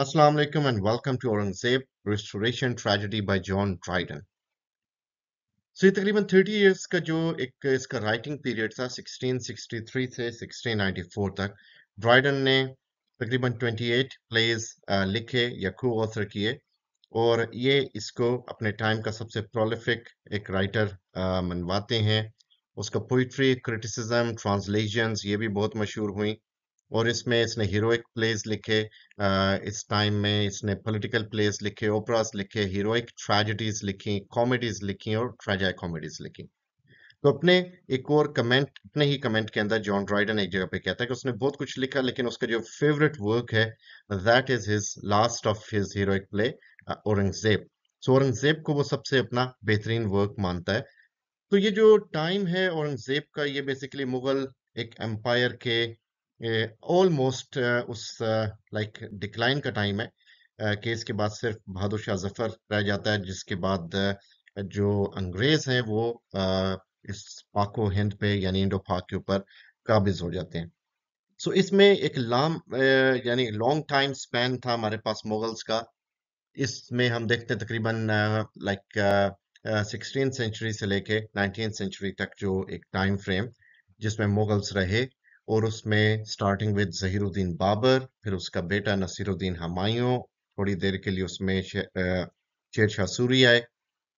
Assalamu alaikum and welcome to Aurangzeb restoration tragedy by John Dryden so یہ تقریباً 30 years کا جو ایک اس کا رائٹنگ پیریڈ تھا 1663 سے 1694 تک ڈرائیڈن نے تقریباً 28 پلیز لکھے یا کو آثر کیے اور یہ اس کو اپنے ٹائم کا سب سے پرولیفک ایک رائٹر منواتے ہیں۔ اس کا پوئٹری کرٹیسزم ٹرانسلیشنز یہ بھی بہت مشہور ہوئیں۔ اور اس میں اس نے ہیروئک پلیز لکھے اس ٹائم میں اس نے پولیٹیکل پلیز لکھے اوپراز لکھے ہیروئک ٹریجڈیز لکھیں کامیڈیز لکھیں اور ٹریجائی کامیڈیز لکھیں۔ تو اپنے ایک اور کمنٹ اپنے ہی کمنٹ کے اندر جان ڈرائیڈن ایک جگہ پہ کہتا ہے کہ اس نے بہت کچھ لکھا لیکن اس کا جو فیوریٹ ورک ہے، that is his last of his heroic play Aurangzeb so Aurangzeb زیب کو وہ سب سے اپنا بہترین ورک مانتا ہے۔ تو یہ جو ٹائم ہے اورنگ زیب کا، یہ بیسیکلی مغل ایک ایمپائر کے آلموسٹ اس لائک ڈکلائن کا ٹائم ہے کیس کے بعد صرف بہادر شاہ ظفر رہ جاتا ہے جس کے بعد جو انگریز ہیں وہ اس پاک و ہند پہ یعنی انڈو پاک کے اوپر قابض ہو جاتے ہیں سو اس میں ایک لام یعنی لانگ ٹائم سپین تھا ہمارے پاس مغلز کا اس میں ہم دیکھتے ہیں تقریباً لائک سکسٹین سینچری سے لے کے نائنٹین سینچری تک جو ایک ٹائم فریم جس میں مغلز رہے اور اس میں سٹارٹنگ ود ظہیر الدین بابر پھر اس کا بیٹا نصیر الدین ہمایوں، تھوڑی دیر کے لیے اس میں شیر شاہ سوری آئے،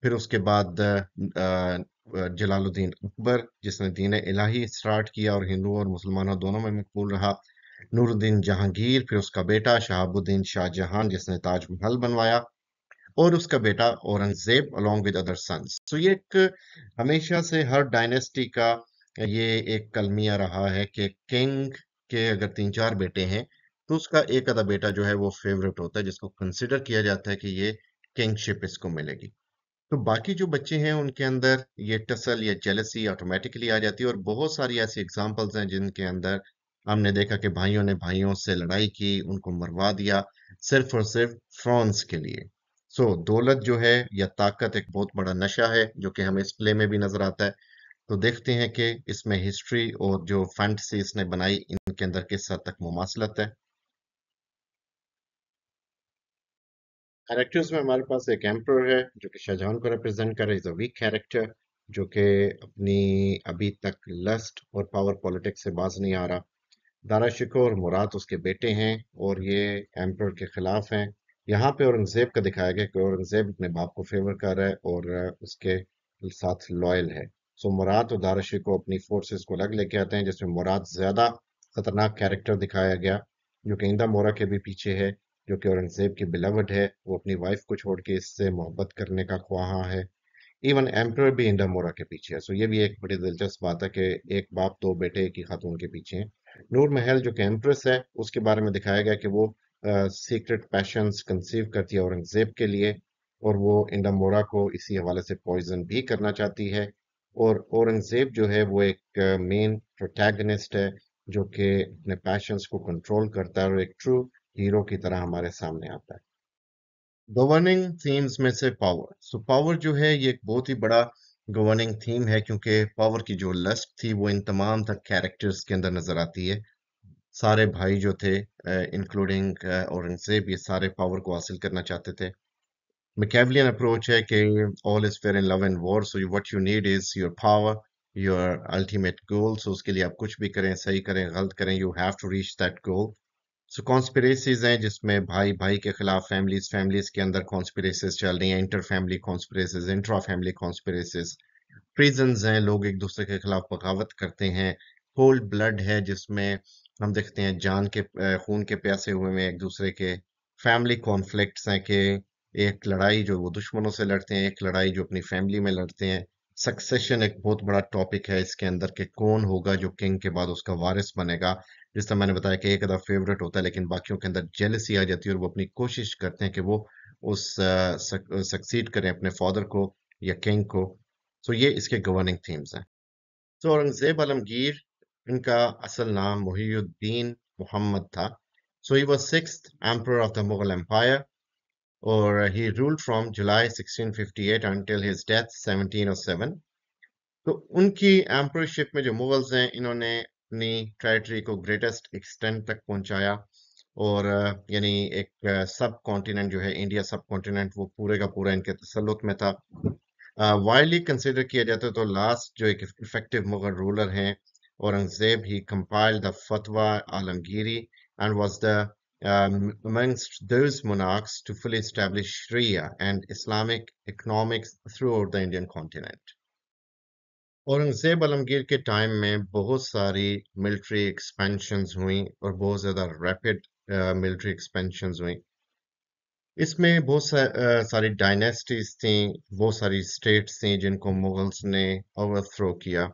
پھر اس کے بعد جلال الدین اکبر، جس نے دین الہی سٹارٹ کیا اور ہندو اور مسلمانوں دونوں میں مقبول رہا نور الدین جہانگیر، پھر اس کا بیٹا شہاب الدین شاہ جہان، جس نے تاج محل بنوایا، اور اس کا بیٹا Aurangzeb along with other sons. تو یہ ایک ہمیشہ سے ہر ڈائنیسٹی کا یہ ایک کلمیہ رہا ہے کہ کنگ کے اگر تین چار بیٹے ہیں تو اس کا ایک ادھا بیٹا جو ہے وہ فیورٹ ہوتا ہے جس کو کنسیڈر کیا جاتا ہے کہ یہ کنگ شپ اس کو ملے گی۔ تو باقی جو بچے ہیں ان کے اندر یہ ٹسل یا جیلسی آٹومیٹکلی آ جاتی ہے اور بہت ساری ایسی اگزامپلز ہیں جن کے اندر ہم نے دیکھا کہ بھائیوں نے بھائیوں سے لڑائی کی ان کو مروا دیا صرف اور صرف فرانس کے لیے۔ سو so, دولت جو ہے یا طاقت ایک بہت بڑا نشہ ہے جو کہ ہمیں اس پلے میں بھی نظر آتا ہے۔ تو دیکھتے ہیں کہ اس میں ہسٹری اور جو فینٹسی اس نے بنائی، ان کے اندر کس حد تک مماثلت ہے۔ کیریکٹرز میں ہمارے پاس ایک ایمپرور ہے، جو کہ شاہجہان کو ریپرزینٹ کر رہا ہے ویک کیریکٹر جو کہ اپنی ابھی تک لسٹ اور پاور پالیٹکس سے باز نہیں آ رہا۔ دارا شکو اور مراد اس کے بیٹے ہیں اور یہ ایمپرور کے خلاف ہیں۔ یہاں پہ اورنگزیب کا دکھایا گیا کہ اورنگزیب اپنے باپ کو فیور کر رہا ہے اور اس کے ساتھ لائل ہے۔ سو مراد اور دارشی کو اپنی فورسز کو الگ لے کے آتے ہیں، جس میں مراد زیادہ خطرناک کیریکٹر دکھایا گیا، جو کہ اندہ مورا کے بھی پیچھے ہے، جو کہ اورنگزیب کی بلاوڈ ہے، وہ اپنی وائف کو چھوڑ کے اس سے محبت کرنے کا خواہاں ہے۔ ایون ایمپرر بھی انڈا مورا کے پیچھے ہے۔ سو یہ بھی ایک بڑی دلچسپ بات ہے کہ ایک باپ، دو بیٹے کی خاتون کے پیچھے ہیں۔ نور محل جو کہ ایمپریس ہے، اس کے بارے میں دکھایا گیا کہ وہ سیکرٹ پیشنز کنسیو کرتی ہے اورنگزیب کے لیے اور وہ انڈا مورا کو اسی حوالے سے پوائزن بھی کرنا چاہتی ہے۔ اور اورنگزیب جو ہے وہ ایک مین پروٹیگنسٹ ہے جو کہ اپنے پیشنز کو کنٹرول کرتا ہے اور ایک ٹرو ہیرو کی طرح ہمارے سامنے آتا ہے۔ گورننگ تھیمز میں سے پاور سو پاور جو ہے یہ ایک بہت ہی بڑا گورننگ تھیم ہے کیونکہ پاور کی جو لسٹ تھی وہ ان تمام تک کیریکٹرز کے اندر نظر آتی ہے۔ سارے بھائی جو تھے انکلوڈنگ اورنگزیب یہ سارے پاور کو حاصل کرنا چاہتے تھے۔ میکیولیئن اپروچ ہے کہ all is fair in love and war so what you need is your power your ultimate goal so اس کے لیے آپ کچھ بھی کریں صحیح کریں غلط کریں you have to reach that goal so conspiracies ہیں جس میں بھائی بھائی کے خلاف فیملیز فیملیز کے اندر کانسپریسیز چل رہی ہیں inter family conspiracies intra family conspiracies prisons ہیں لوگ ایک دوسرے کے خلاف بغاوت کرتے ہیں. کولڈ بلڈ ہے جس میں ہم دیکھتے ہیں جان کے خون کے پیاسے ہوئے میں ایک دوسرے کے. فیملی کانفلکٹس ہیں کہ ایک لڑائی جو وہ دشمنوں سے لڑتے ہیں، ایک لڑائی جو اپنی فیملی میں لڑتے ہیں۔ سکسیشن ایک بہت بڑا ٹاپک ہے اس کے اندر کہ کون ہوگا جو کنگ کے بعد اس کا وارث بنے گا۔ جس طرح میں نے بتایا کہ ایک ادھا فیوریٹ ہوتا ہے، لیکن باقیوں کے اندر جیلسی آ جاتی ہے اور وہ اپنی کوشش کرتے ہیں کہ وہ اس سکسیڈ کریں اپنے فادر کو یا کنگ کو۔ سو یہ اس کے گورننگ تھیمز ہیں۔ سو اورنگزیب عالمگیر ان کا اصل نام محی الدین محمد تھا۔ So he was six emperor of the Mughal empire or he ruled from July 1658 until his death 1707 تو ان کی ایمپرشپ میں جو مغلز ہیں انہوں نے اپنی ٹریٹری کو گریٹسٹ ایکسٹینٹ تک پہنچایا اور یعنی ایک سب کانٹیننٹ جو ہے انڈیا سب کانٹیننٹ وہ پورے کا پورا ان کے تسلط میں تھا وائڈلی کنسیڈر کیا جاتا تو لاسٹ جو ایک افیکٹو مغل رولر ہیں Aurangzeb he compile the Fatawa Alamgiri and was the amongst those monarchs to fully establish Sharia and Islamic economics throughout the Indian continent. Aurangzeb Alamgir کے ٹائم میں بہت ساری ملٹری ایکسپینشنز ہوئیں اور بہت زیادہ ریپڈ ملٹری ایکسپینشنز ہوئیں اس میں بہت ساری ڈائنیسٹیز تھیں بہت ساری اسٹیٹس تھیں جن کو مغلس نے اوور تھرو کیا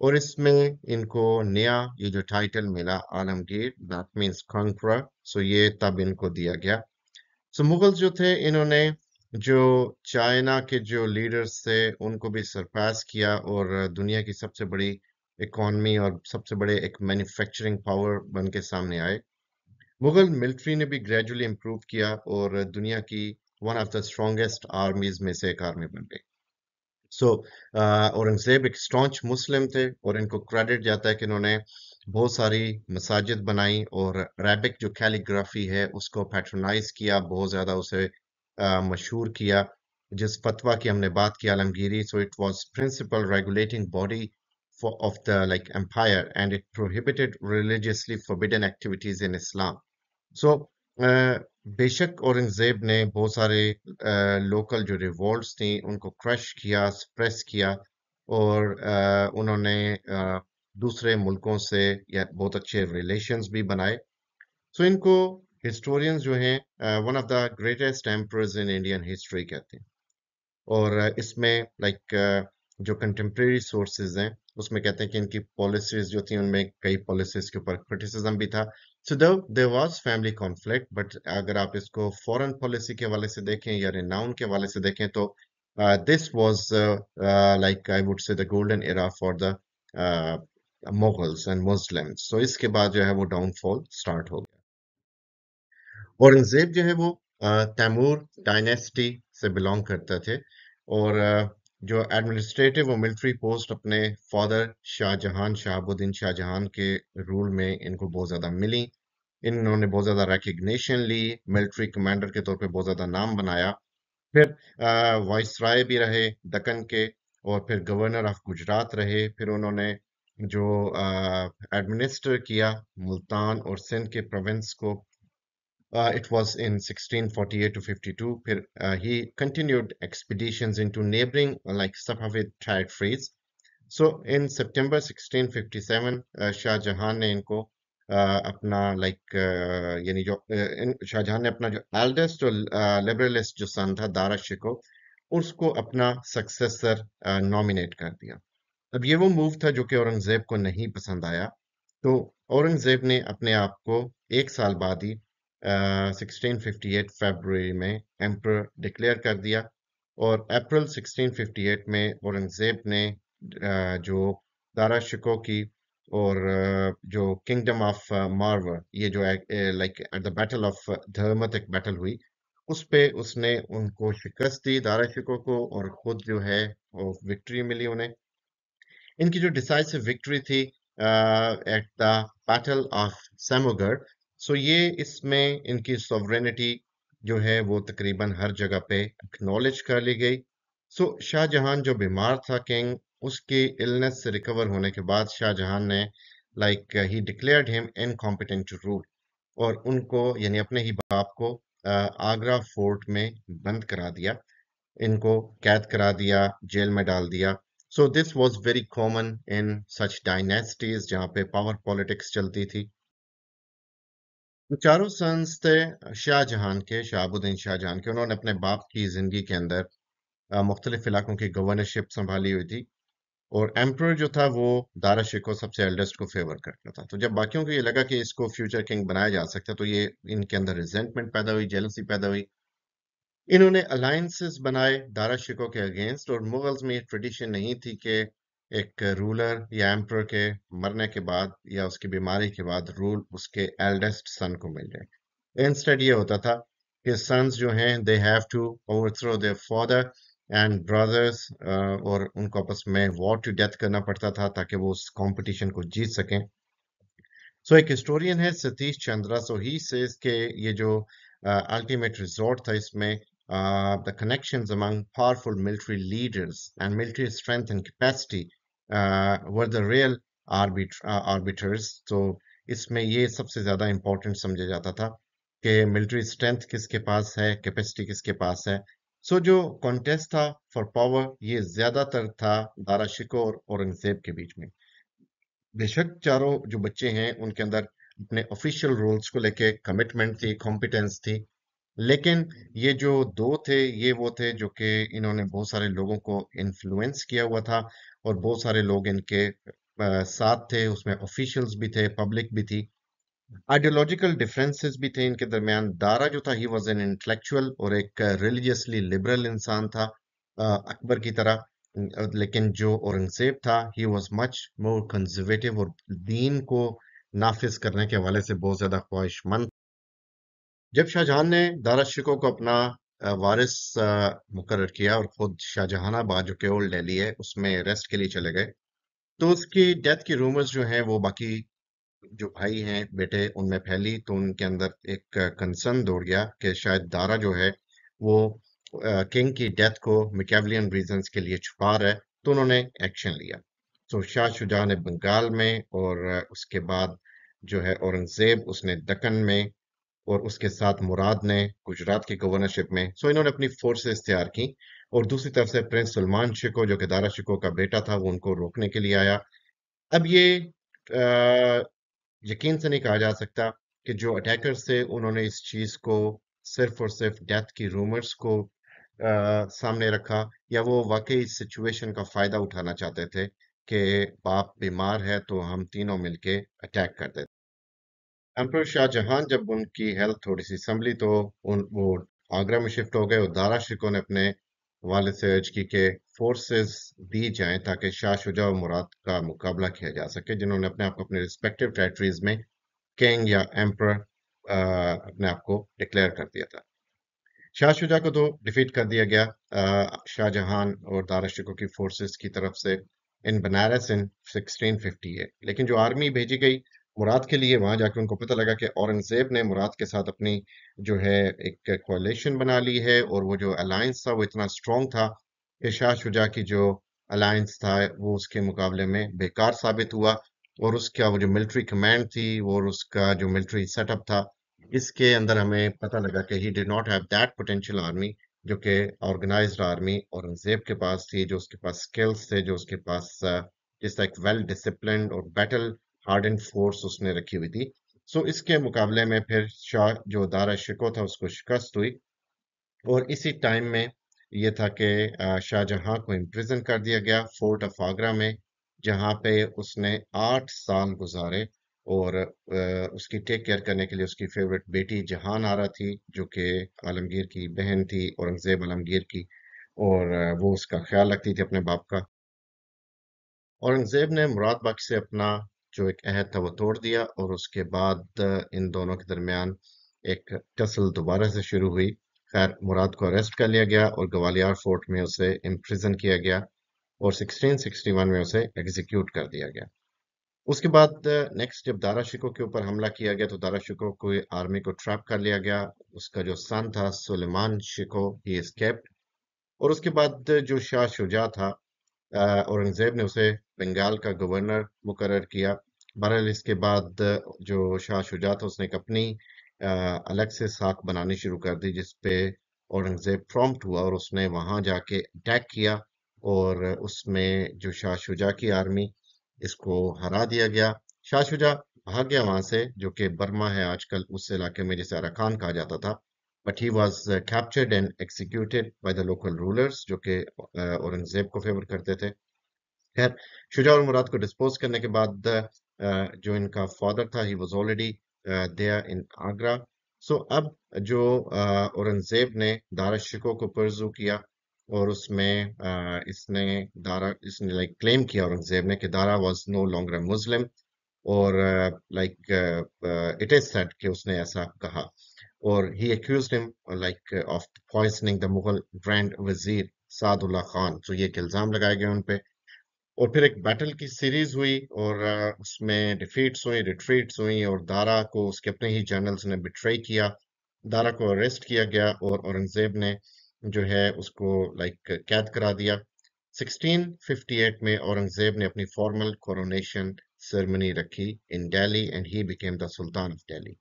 اور اس میں ان کو نیا یہ جو ٹائٹل ملا عالمگیر دیٹ مینس کنکرا سو یہ تب ان کو دیا گیا۔ سو مغل جو تھے، انہوں نے جو چائنا کے جو لیڈرز تھے، ان کو بھی سرپاس کیا اور دنیا کی سب سے بڑی اکانومی اور سب سے بڑے ایک مینوفیکچرنگ پاور بن کے سامنے آئے۔ مغل ملٹری نے بھی گریجولی امپروو کیا اور دنیا کی one of the strongest armies میں سے ایک آرمی بن گئی۔ سو اورنگزیب ایک اسٹانچ مسلم تھے اور ان کو کریڈٹ جاتا ہے کہ انہوں نے بہت ساری مساجد بنائی اور ریبک جو کیلیگرافی ہے، اس کو پیٹرنائز کیا، بہت زیادہ اسے مشہور کیا۔ جس فتویٰ کی ہم نے بات کی، Alamgiri so it was principal regulating body of the like empire and it prohibited religiously forbidden activities in Islam so بے شک اورنگزیب نے بہت سارے لوکل جو ریوولٹس تھیں، ان کو کرش کیا سپریس کیا اور انہوں نے دوسرے ملکوں سے یا بہت اچھے ریلیشنز بھی بنائے۔ سو ان کو ہسٹورینز جو ہیں one of the greatest emperors in Indian history کہتے ہیں۔ اور اس میں لائک جو کنٹمپریری سورسز ہیں، اس میں کہتے ہیں کہ ان کی پالیسیز جو تھیں، ان میں کئی پالیسیز کے اوپر کرٹیسزم بھی تھا۔ So there was family conflict but اگر آپ اس کو فورن پالیسی کے حوالے سے دیکھیں یا ریناؤن کے حوالے سے دیکھیں تو this was like I would say the golden era for the Mughals and Muslims so اس کے بعد جو ہے وہ ڈاؤن فال اسٹارٹ ہو گیا۔ اورنگزیب جو ہے وہ تیمور ڈائنیسٹی سے بلونگ کرتے تھے اور جو ایڈمنسٹریٹو اور ملٹری پوسٹ اپنے فادر شاہ جہان شہاب الدین شاہ جہان کے رول میں ان کو بہت زیادہ ملی۔ انہوں نے بہت زیادہ ریکگنیشن لی ملٹری کمانڈر کے طور پہ بہت زیادہ نام بنایا۔ پھر وائس رائے بھی رہے دکن کے اور پھر گورنر آف گجرات رہے۔ پھر انہوں نے جو ایڈمنسٹر کیا ملتان اور سندھ کے پروونس کو۔ Uh, it was in 1648 to 52. Uh, he continued expeditions into neighboring like Safavid territories. So in September 1657, uh, Shah Jahan نے ان کو uh, اپنا لائک uh, یعنی جو شاہ جہاں نے اپنا جو ایلڈسٹ اور لبرلسٹ جو سن تھا دارا شکو اس کو اپنا سکسیسر نامینیٹ کر دیا اب یہ وہ موو تھا جو کہ اورنگزیب کو نہیں پسند آیا تو اورنگزیب نے اپنے آپ کو ایک سال بعد ہی سکسٹین ففٹی ایٹ میں ایمپر ڈکلیئر کر دیا اور اپریل سکسٹین ففٹی ایٹ میں اورنگزیب نے جو دارا شکو کی اور جو کنگڈم آف مارور، یہ جو like at the battle of Dharmat ایک بیٹل ہوئی، اس پہ اس نے ان کو شکست دی دارا شکو کو اور خود جو ہے وہ وکٹری ملی انہیں۔ ان کی جو ڈیسائسو وکٹری تھی at the battle of Samugarh so یہ اس میں ان کی سوورینٹی جو ہے وہ تقریباً ہر جگہ پہ اکنالج کر لی گئی۔ سو شاہ جہان جو بیمار تھا کنگ، اس کی النس سے ریکور ہونے کے بعد شاہ جہان نے لائک ہی ڈکلیئرڈ ہم ان کمپیٹنٹ رول اور ان کو یعنی اپنے ہی باپ کو آگرہ فورٹ میں بند کرا دیا۔ ان کو قید کرا دیا، جیل میں ڈال دیا۔ So this was very common in such dynasties جہاں پہ پاور پالیٹکس چلتی تھی۔ چاروں سنس تھے شاہ جہان کے شہاب الدین شاہ جہان کے۔ انہوں نے اپنے باپ کی زندگی کے اندر مختلف علاقوں کی گورنرشپ سنبھالی ہوئی تھی۔ اور ایمپرر جو تھا، وہ دارا شیخ سب سے ایلڈسٹ کو فیور کرتا تھا۔ تو جب باقیوں کو یہ لگا کہ اس کو فیوچر کنگ بنایا جا سکتا تو یہ ان کے اندر ریزنٹمنٹ پیدا ہوئی جیلنسی پیدا ہوئی۔ انہوں نے الائنسز بنائے دارا شکو کے اگینسٹ اور مغلز میں یہ ٹریڈیشن نہیں تھی کہ ایک رولر یا ایمپر کے مرنے کے بعد یا اس کی بیماری کے بعد رول اس کے ایلڈسٹ سن کو مل جائے۔ انسٹیڈ یہ ہوتا تھا کہ سنس جو ہیں they have to overthrow the father and brothers اور ان کو آپس میں وار ٹو ڈیتھ کرنا پڑتا تھا تاکہ وہ اس کمپٹیشن کو جیت سکیں۔ سو ایک ہسٹورین ہے Satish Chandra. So he says کہ یہ جو uh, الٹیمیٹ ریزورٹ تھا اس میں the connections among powerful military leaders and military strength and capacity were the real arbiters تو اس میں یہ سب سے زیادہ امپورٹنٹ سمجھا جاتا تھا کہ ملٹری اسٹرینتھ کس کے پاس ہے کیپیسٹی کس کے پاس ہے۔ سو جو کانٹیسٹ تھا فار پاور یہ زیادہ تر تھا دارا شکو اور اورنگزیب کے بیچ میں۔ بے شک چاروں جو بچے ہیں، ان کے اندر اپنے آفیشیل رولز کو لے کے کمٹمنٹ تھی کمپیٹنس تھی۔ لیکن یہ جو دو تھے، یہ وہ تھے جو کہ انہوں نے بہت سارے لوگوں کو انفلوئنس کیا ہوا تھا اور بہت سارے لوگ ان کے ساتھ تھے، اس میں آفیشلز بھی تھے پبلک بھی تھی۔ آئیڈیولوجیکل ڈفرینسز بھی تھے ان کے درمیان۔ دارا جو تھا ہی واز این انٹلیکچوئل اور ایک ریلیجیسلی لبرل انسان تھا اکبر کی طرح۔ لیکن جو اورنگزیب تھا he was much more conservative اور دین کو نافذ کرنے کے حوالے سے بہت زیادہ خواہش مند جب شاہ جہان نے دارا شکو کو اپنا وارث مقرر کیا اور خود شاہ جہان آباد جو کہ اولڈ ڈیلی ہے، اس میں ریسٹ کے لیے چلے گئے، تو اس کی ڈیتھ کی رومرز جو ہیں وہ باقی جو بھائی ہیں، بیٹے ان میں پھیلی تو ان کے اندر ایک کنسرن دوڑ گیا کہ شاید دارا جو ہے وہ کنگ کی ڈیتھ کو میکیولین ریزنز کے لیے چھپا رہا ہے، تو انہوں نے ایکشن لیا۔ تو شاہ شجاع نے بنگال میں اور اس کے بعد جو ہے اورنگزیب اس نے دکن میں اور اس کے ساتھ مراد نے گجرات کی گورنرشپ میں سو انہوں نے اپنی فورسز تیار کی اور دوسری طرف سے پرنس سلمان شکو جو کہ دارا شکو کا بیٹا تھا، وہ ان کو روکنے کے لیے آیا۔ اب یہ یقین سے نہیں کہا جا سکتا کہ جو اٹیکر سے انہوں نے اس چیز کو صرف اور صرف ڈیتھ کی رومرز کو سامنے رکھا یا وہ واقعی اس سچویشن کا فائدہ اٹھانا چاہتے تھے کہ باپ بیمار ہے تو ہم تینوں مل کے اٹیک کر دیتے۔ امپر شاہ جہان جب ان کی ہیلتھ تھوڑی سی سنبھلی تو ان وہ آگرہ میں شفٹ ہو گئے، اور دارا شکو نے اپنے والد سے ارج کی کہ فورسز دی جائیں تاکہ شاہ شجاع و مراد کا مقابلہ کیا جا سکے، جنہوں نے اپنے آپ کو اپنے ریسپیکٹیو ٹیریٹریز میں کنگ یا ایمپر اپنے آپ کو ڈکلیئر کر دیا تھا۔ شاہ شجاع کو تو ڈیفیٹ کر دیا گیا۔ شاہ جہان اور دارا دارشکو کی فورسز کی طرف سے in Banaras in sixteen fifty ہے لیکن جو آرمی بھیجی گئی مراد کے لیے وہاں جا کے ان کو پتہ لگا کہ اورنگزیب نے مراد کے ساتھ اپنی جو ہے ایک کولیشن بنا لی ہے اور وہ جو الائنس تھا وہ اتنا اسٹرانگ تھا کہ شاہ شجاع کی جو الائنس تھا وہ اس کے مقابلے میں بیکار ثابت ہوا اور اس کا وہ جو ملٹری کمانڈ تھی اور اس کا جو ملٹری سیٹ اپ تھا، اس کے اندر ہمیں پتہ لگا کہ he did not have that potential army جو کہ آرگنائزڈ آرمی اورنگزیب کے پاس تھی، جو اس کے پاس سکلز تھے، جو اس کے پاس جس طرح ایک ویل ڈسپلنڈ اور بیٹل ہارڈ اینڈ فورس اس نے رکھی ہوئی تھی۔ سو اس کے مقابلے میں پھر شاہ جو دارا شکو تھا، اس کو شکست ہوئی۔ اور اسی ٹائم میں یہ تھا کہ شاہ جہاں کو امپریزن کر دیا گیا فورٹ آف آگرہ میں، جہاں پہ اس نے آٹھ سال گزارے۔ اور اس کی ٹیک کیئر کرنے کے لیے اس کی فیوریٹ بیٹی جہان آ رہا تھی، جو کہ عالمگیر کی بہن تھی، اورنگزیب عالمگیر کی۔ اور وہ اس کا خیال رکھتی تھی اپنے باپ کا۔ اورنگزیب نے مراد بخش سے اپنا جو ایک عہد تھا وہ توڑ دیا اور اس کے بعد ان دونوں کے درمیان ایک ٹسل دوبارہ سے شروع ہوئی۔ خیر، مراد کو اریسٹ کر لیا گیا اور گوالیار فورٹ میں اسے امپریزن کیا گیا اور سکسٹین سکسٹی ون میں اسے ایگزیکیوٹ کر دیا گیا۔ اس کے بعد نیکسٹ جب دارا شکو کے اوپر حملہ کیا گیا تو دارا شکو کو آرمی کو ٹریپ کر لیا گیا۔ اس کا جو سن تھا، سلیمان شکو ہی اسکیپڈ اور اس کے بعد جو شاہ شجاع تھا اورنگزیب نے اسے بنگال کا گورنر مقرر کیا۔ بہرحال اس کے بعد جو شاہ شجاع تھا اس نے ایک اپنی الگ سے ساکھ بنانی شروع کر دی، جس پہ اورنگزیب پرومپٹ ہوا اور اس نے وہاں جا کے اٹیک کیا اور اس میں جو شاہ شجاع کی آرمی اس کو ہرا دیا گیا۔ شاہ شجا بھاگ گیا وہاں سے، جو کہ برما ہے آج کل اس علاقے میں، جسے ارکان کہا جاتا تھا۔ But he was captured and executed by the local rulers جو کہ اورنگزیب کو فیور کرتے تھے۔ خیر شجا اور مراد کو ڈسپوز کرنے کے بعد جو ان کا فادر تھا ہی واز آلریڈی دیا ان آگرہ سو اب جو اورنگزیب نے دارشکو کو پرزو کیا اور اس میں اس نے دارا، اس نے لائک کلیم کیا اورنگزیب نے کہ دارا واز نو لانگر مسلم اور لائک اٹ از سیٹ کہ اس نے ایسا کہا اور he accused him like of poisoning the Mughal grand vizier Saadullah Khan تو یہ ایک الزام لگائے گئے ان پہ۔ اور پھر ایک بیٹل کی سیریز ہوئی اور اس میں ڈیفیٹس ہوئی ریٹریٹس ہوئی اور دارا کو اس کے اپنے ہی جرنلز نے بٹرائی کیا۔ دارا کو اریسٹ کیا گیا اور اورنگزیب نے جو ہے اس کو لائک قید کرا دیا۔ سکسٹین ففٹی ایٹ میں اورنگزیب نے اپنی فارمل کورونیشن سرمنی رکھی in Delhi and he became the sultan of Delhi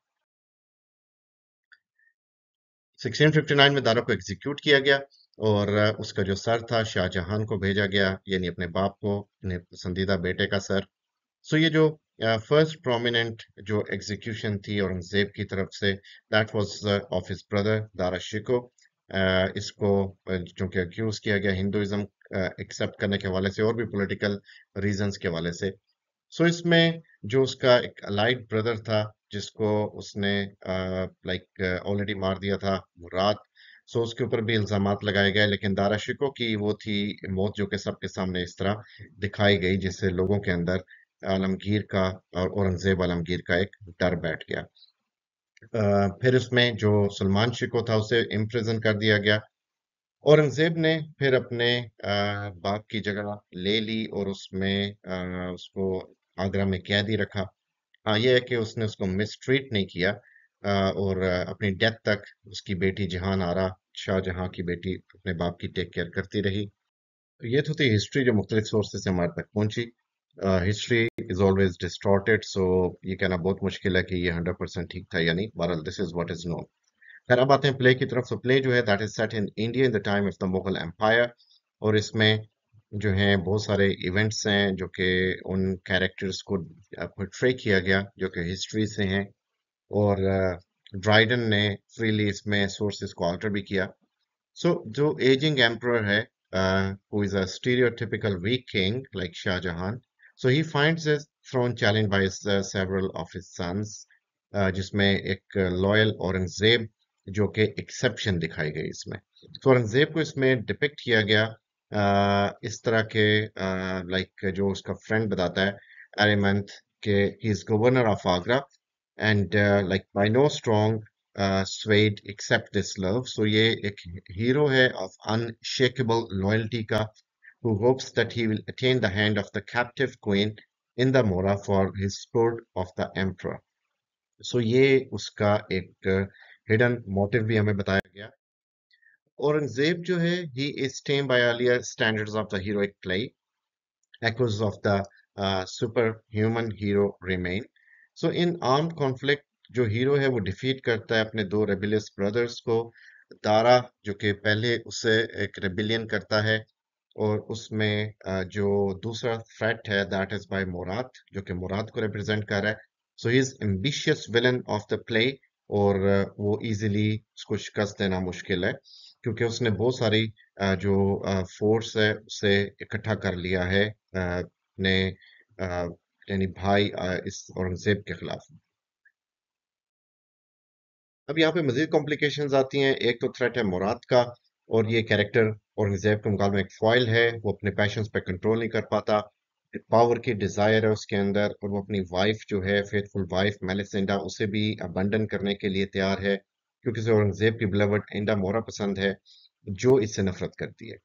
sixteen fifty nine میں دارا کو ایگزیکیوٹ کیا گیا۔ اور اس کا جو سر تھا، شاہ جہان کو بھیجا گیا یعنی اپنے باپ کو، اپنے پسندیدہ بیٹے کا سر۔ سو یہ جو uh, فرسٹ پرومیننٹ جو ایگزیکیوشن تھی اورنگزیب کی طرف سے that was of his brother Dara Shikoh اس کو uh, چونکہ اکیوز کیا گیا ہندوازم ایکسپٹ uh, کرنے کے حوالے سے اور بھی پولیٹیکل ریزنز کے حوالے سے۔ سو اس میں جو اس کا ایک الائٹ بردر تھا، جس کو اس نے لائک آلریڈی مار دیا تھا، مراد سو اس کے اوپر بھی الزامات لگائے گئے، لیکن دارا شکو کی وہ تھی موت جو کہ سب کے سامنے اس طرح دکھائی گئی، جس سے لوگوں کے اندر عالمگیر کا اور اورنگزیب عالمگیر کا ایک ڈر بیٹھ گیا۔ پھر اس میں جو سلمان شکو تھا، اسے امپریزن کر دیا گیا۔ اورنگزیب نے پھر اپنے باپ کی جگہ لے لی اور اس میں اس کو آگرہ میں قیدی رکھا۔ ہاں یہ ہے کہ اس نے اس کو مسٹریٹ نہیں کیا۔ اور اپنی ڈیتھ تک اس کی بیٹی جہان آرا، شاہ جہاں کی بیٹی اپنے باپ کی ٹیک کیئر کرتی رہی۔ یہ تو تھی ہسٹری جو مختلف سورسز سے ہمارے تک پہنچی۔ History is always distorted so یہ کہنا بہت مشکل ہے کہ یہ ہنڈریڈ پرسینٹ ٹھیک تھا یعنی بہرحال دس از واٹ از نو پھر اب آتے ہیں پلے کی طرف۔ تو پلے جو ہے that is set in India in the time of the Mughal empire اور اس میں جو ہیں بہت سارے ایونٹس ہیں جو کہ ان کیریکٹرز کو ٹرے کیا گیا جو کہ ہسٹری سے ہیں۔ اور ڈرائیڈن نے فریلی اس میں سورسز کو آلٹر بھی کیا سو جو ایجنگ ایمپرر ہے who is a stereotypical weak king like Shah Jahan. So he finds his throne challenged by his, uh, several of his sons, uh, جس میں ایک لوئل اورنگزیب جو کہ ایکسپشن دکھائی گئی اس میں تو اورنگزیب کو اس میں ڈپکٹ کیا گیا اس طرح کے لائک جو اس کا فرینڈ بتاتا ہے ایریمنتھ کہ he is governor of Agra and like by no strong sword except this love so یہ ایک ہیرو ہے آف انشیکبل لوئلٹی کا who hopes that he will attain the hand of the captive queen in the Mora for his support of the emperor. So یہ اس کا ایک hidden motive بھی ہمیں بتایا گیا اورنگزیب جو ہے he is tamed by earlier standards of the heroic play echoes of the uh, superhuman hero remain so in armed conflict جو ہیرو ہے وہ ڈیفیٹ کرتا ہے اپنے دو ریبیلیس بردرز کو۔ دارا جو کہ پہلے اسے ایک ریبیلین کرتا ہے، اور اس میں جو دوسرا فریٹ ہے دیٹ از بائی مورات جو کہ مورات کو ریپرزینٹ کر رہا ہے۔ سو ہی از امبیشیس ولن آف دا پلے اور وہ ایزیلی اس کو شکست دینا مشکل ہے۔ کیونکہ اس نے بہت ساری جو فورس ہے، اسے اکٹھا کر لیا ہے۔ اپنے یعنی بھائی اس اورنگزیب کے خلاف۔ اب یہاں پہ مزید کمپلیکیشنز آتی ہیں۔ ایک تو تھریٹ ہے مراد کا اور یہ کیریکٹر اورنگزیب کے مقابلے میں ایک فوائل ہے۔ وہ اپنے پیشنز پہ کنٹرول نہیں کر پاتا۔ پاور کی ڈیزائر ہے اس کے اندر اور وہ اپنی وائف جو ہے فیتفل وائف میلیسنڈا اسے بھی ابنڈن کرنے کے لیے تیار ہے۔ کیونکہ اسے اورنگزیب کی بلیورڈ انڈا مورا پسند ہے، جو اس سے نفرت کرتی ہے۔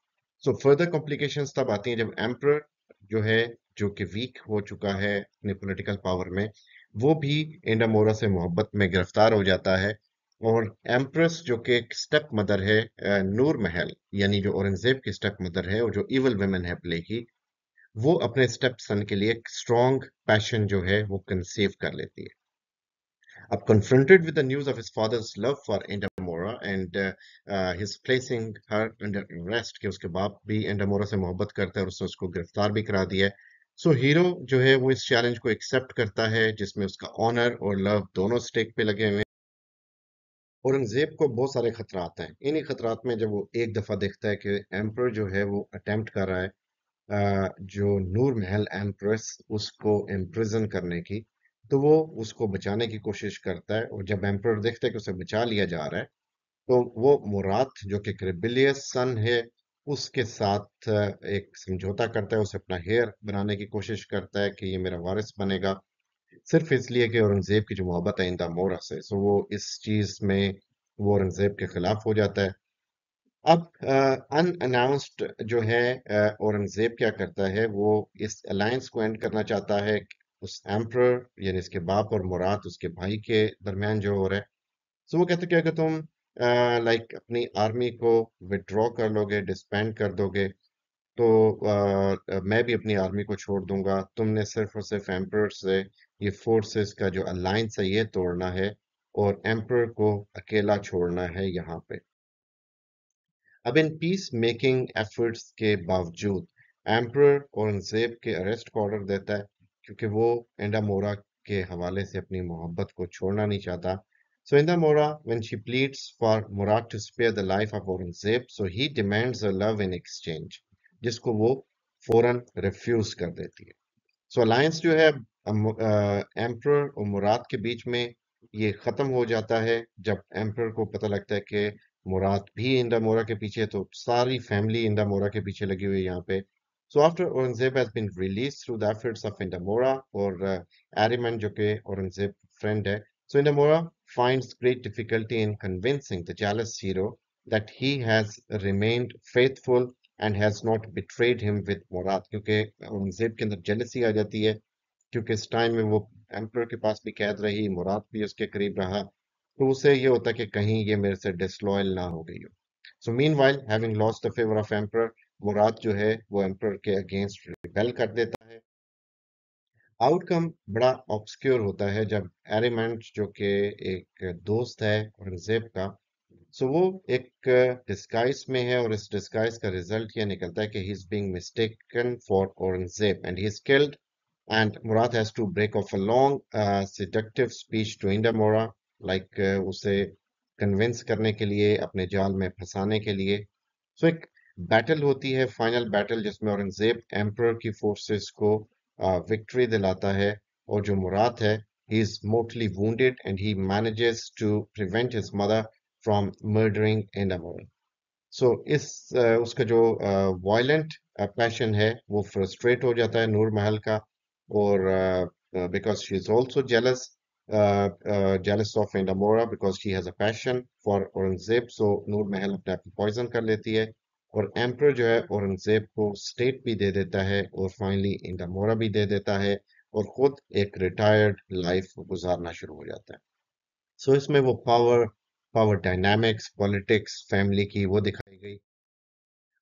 سو فردر کمپلیکیشنز تب آتی ہیں جب ایمپرر جو ہے جو کہ ویک ہو چکا ہے اپنے پولیٹیکل پاور میں، وہ بھی انڈامورا سے محبت میں گرفتار ہو جاتا ہے اور ایمپریس جو کہ ایک سٹیپ مدر ہے نور محل یعنی جو اورنگزیب کی سٹیپ مدر ہے اور جو ایول ویمن ہے پلے کی، وہ اپنے سٹیپ سن کے لیے ایک اسٹرانگ پیشن جو ہے وہ کنسیو کر لیتی ہے۔ اب confronted with news of his father's love for Indamora and his placing her under arrest کہ اس کے باپ بھی انڈامورا سے محبت کرتا ہے اور اس نے اس کو گرفتار بھی کرا دیا ہے۔ سو ہیرو جو ہے وہ اس چیلنج کو ایکسپٹ کرتا ہے، جس میں اس کا آنر اور لو دونوں سٹیک پہ لگے ہوئے اورنگزیب کو بہت سارے خطرات ہیں۔ انہی خطرات میں جب وہ ایک دفعہ دیکھتا ہے کہ ایمپر جو ہے وہ اٹیمپٹ کر رہا ہے جو نور محل ایمپریس اس کو امپریزن کرنے کی، تو وہ اس کو بچانے کی کوشش کرتا ہے۔ اور جب ایمپر دیکھتا ہے کہ اسے بچا لیا جا رہا ہے، تو وہ مراد جو کہ کربلیس سن ہے اس کے ساتھ ایک سمجھوتا کرتا ہے، اسے اپنا ہیئر بنانے کی کوشش کرتا ہے کہ یہ میرا وارث بنے گا۔ صرف اس لیے کہ اورنگزیب کی جو محبت ہے اندہ مورا سے، سو وہ اس چیز میں وہ اورنگزیب کے خلاف ہو جاتا ہے۔ اب ان اناؤنسڈ جو ہے اورنگزیب کیا کرتا ہے؟ وہ اس الائنس کو اینڈ کرنا چاہتا ہے۔ اس ایمپرر یعنی اس کے باپ اور مراد، اس کے بھائی کے درمیان جو ہو رہا ہے۔ سو وہ کہتے کہ اگر تم لائک اپنی آرمی کو وڈرا کر لو گے ڈسپینڈ کر دو گے تو میں بھی اپنی آرمی کو چھوڑ دوں گا۔ تم نے صرف اور صرف ایمپرر سے یہ فورسز کا جو الائنس ہے، یہ توڑنا ہے اور ایمپرر کو اکیلا چھوڑنا ہے یہاں پہ۔ اب ان پیس میکنگ ایفرٹس کے باوجود ایمپرر اورنگزیب کے اریسٹ کو آرڈر دیتا ہے، کیونکہ وہ انڈا مورا کے حوالے سے اپنی محبت کو چھوڑنا نہیں چاہتا۔ So Indamora when she pleads for Murad to spare the life of Aurangzeb so he demands love in exchange جس کو وہ فوراً ریفیوز کر دیتی ہے سو الائنس جو ہے ایمپرر اور مراد کے بیچ میں یہ ختم ہو جاتا ہے جب ایمپرر کو پتہ لگتا ہے کہ مراد بھی انڈا مورا کے پیچھے تو ساری فیملی انڈا مورا کے پیچھے لگی ہوئی یہاں پہ so after Aurangzeb has been released through the efforts of Indamora اور ایریمن جو کہ اورنگزیب فرینڈ ہے so Indamora finds great difficulty in convincing the jealous hero that he has remained faithful and has not betrayed him with Murad کیونکہ اورنگزیب کے اندر jealousy آ جاتی ہے کیونکہ اس time میں وہ ایمپرر کے پاس بھی قید رہی مراد بھی اس کے قریب رہا تو اسے یہ ہوتا کہ کہیں یہ میرے سے ڈسلوئل نہ ہو گئی ہو so meanwhile having lost the favour of emperor Murad جو ہے وہ ایمپرر کے اگینسٹ ریبیل کر دیتا آؤٹ کم بڑا آبسکیور ہوتا ہے جب ایریمنٹ جو کہ ایک دوست ہے اورنگزیب کا، سو وہ ایک ڈسکائز میں ہے اور اس ڈسکائز کا ریزلٹ یہ نکلتا ہے کہ he is being mistaken for Aurangzeb and he is killed and Murad has to break off a long seductive speech to Indamora like اسے کنونس کرنے کے لیے، اپنے جال میں پھنسانے کے لیے۔ سو so ایک بیٹل ہوتی ہے فائنل بیٹل جس میں اورنگزیب ایمپرر کی فورسز کو وکٹری دلاتا ہے اور جو مراد ہے he is mortally wounded and he manages to prevent his mother from murdering Indamora so اس اس کا جو وائلنٹ پیشن ہے، وہ فرسٹریٹ ہو جاتا ہے نور محل کا اور because she is also jealous jealous of Indamora because she has a passion for Aurangzeb so Nur Mahal اپنے آپ کو پوائزن کر لیتی ہے۔ اور ایمپر جو ہے اورنگزیب کو سٹیٹ بھی دے دیتا ہے اور فائنلی انڈامورا بھی دے دیتا ہے اور خود ایک ریٹائرڈ لائف گزارنا شروع ہو جاتا ہے۔ سو so اس میں وہ power power dynamics politics family کی وہ دکھائی گئی۔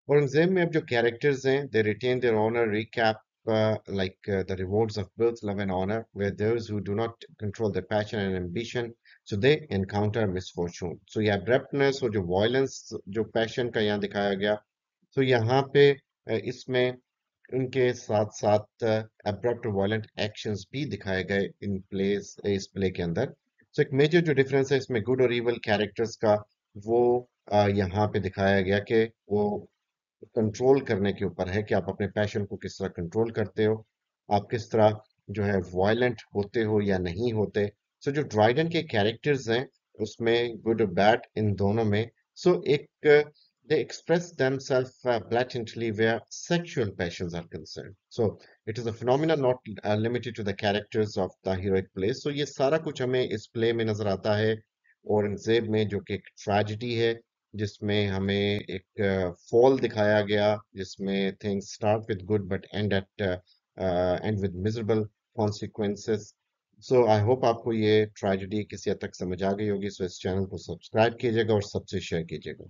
اورنگزیب میں اب جو کیریکٹرز ہیں they retain their honour recap uh, like uh, the rewards of birth, love, and honor, where those who do not control their passion and ambition, so they encounter misfortune. یہ abruptness اور جو violence جو passion کا یہاں دکھایا گیا. تو یہاں پہ اس میں ان کے ساتھ ساتھ abrupt violent actions بھی دکھائے گئے ان پلیز اس پلے کے اندر. So ایک میجر جو ڈفرینس ہے اس میں گڈ اور ایول کیریکٹرز کا وہ یہاں پہ دکھایا گیا کہ وہ کنٹرول کرنے کے اوپر ہے کہ آپ اپنے پیشن کو کس طرح کنٹرول کرتے ہو آپ کس طرح جو ہے وائلنٹ ہوتے ہو یا نہیں ہوتے. سو جو ڈرائیڈن کے کیریکٹرز ہیں اس میں گڈ اور بیڈ ان دونوں میں سو ایک they express themselves uh, blatantly where sexual passions are concerned. So it is a phenomenon not uh, limited to the characters of the heroic plays. So یہ سارا کچھ ہمیں اس پلے میں نظر آتا ہے اور انزیب میں جو کہ ایک ٹریجڈی ہے جس میں ہمیں ایک uh, فال دکھایا گیا جس میں things start with good but end at end with miserable consequences so I hope آپ کو یہ ٹریجڈی کسی حد تک سمجھ آ گئی ہوگی۔ سو اس چینل کو سبسکرائب کیجیے گا اور سب سے شیئر کیجیے گا۔